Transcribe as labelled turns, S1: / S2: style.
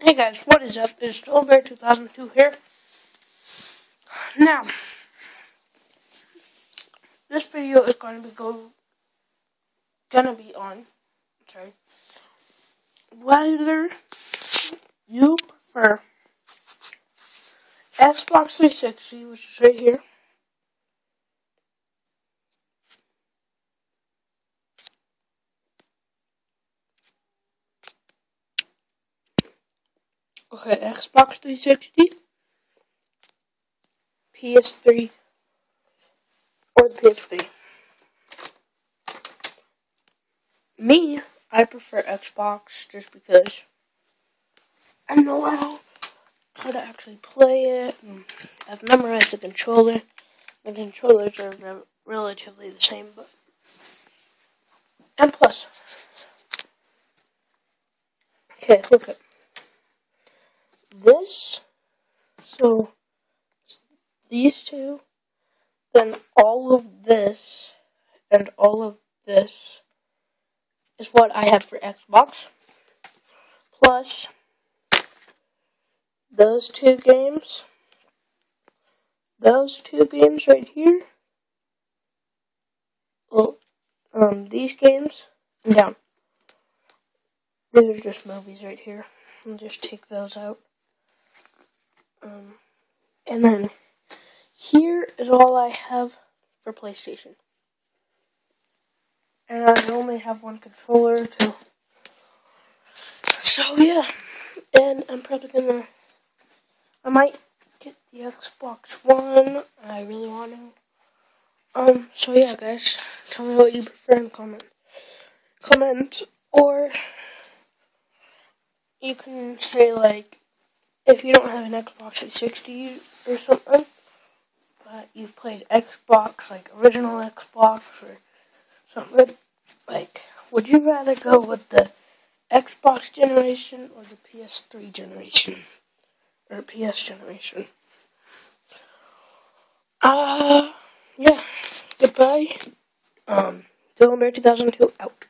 S1: Hey guys, what is up? It's Bear 2002 here. Now, this video is going to be go gonna be on sorry whether you prefer Xbox 360, which is right here, Okay, Xbox 360, PS3, or the PS3. Me, I prefer Xbox just because I know how, how to actually play it. Mm, I've memorized the controller. The controllers are relatively the same, but and plus, okay, look at this, so these two, then all of this, and all of this is what I have for Xbox. Plus, those two games, those two games right here, well, um, these games, down. These are just movies right here. I'll just take those out. Um, and then here is all I have for PlayStation. And I only have one controller too. So yeah, and I'm probably gonna, I might get the Xbox One. I really want to. Um, so yeah, guys, tell me what you prefer in comment. Comment, or you can say like if you don't have an Xbox 360 or something, but you've played Xbox, like original Xbox or something, like, would you rather go with the Xbox generation or the PS3 generation? Or PS generation? Uh, yeah. Goodbye. Um, Dylan Bear 2002 out.